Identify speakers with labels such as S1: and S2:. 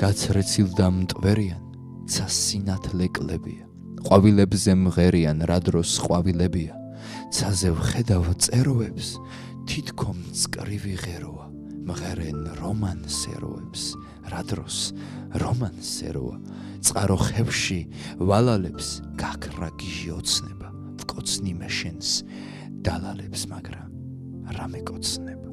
S1: გაცრეცილ და მტვერიან ცასინათლე კლებია. ყვავილებზე მღერიან რა დროს ყვავილებია. ცაზე ვხედავ წეროებს თითქო მწკრივი ღეროა. მღერენ რომანსეროებს რა დროს რომანსეროა წყარო ხევში ვალალებს გაქრა გიჟი ოცნება. ვკოცნი მე შენს დალალებს მაგრამ რამე კოცნება.